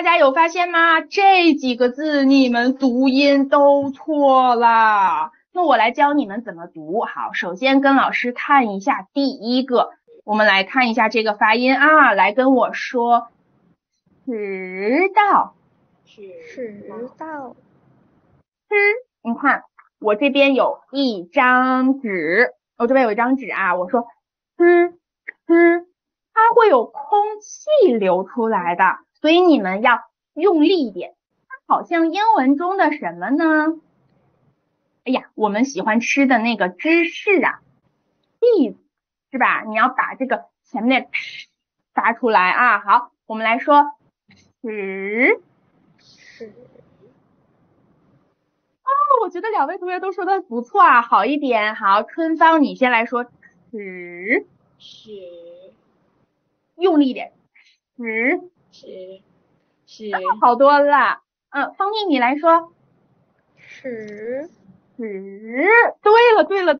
大家有发现吗？这几个字你们读音都错了。那我来教你们怎么读。好，首先跟老师看一下第一个，我们来看一下这个发音啊，来跟我说，迟到，迟到，吃，你看我这边有一张纸，我这边有一张纸啊，我说吃吃，它会有空气流出来的，所以你们要用力一点。它好像英文中的什么呢？哎呀，我们喜欢吃的那个芝士啊，cheese 是吧？你要把这个前面的发出来啊。好，我们来说吃。是。哦，我觉得两位同学都说的不错啊，好一点。好，春芳你先来说吃。是。用力一点，吃。是。是。好多了。嗯，方丽你来说。十。十，对了对了。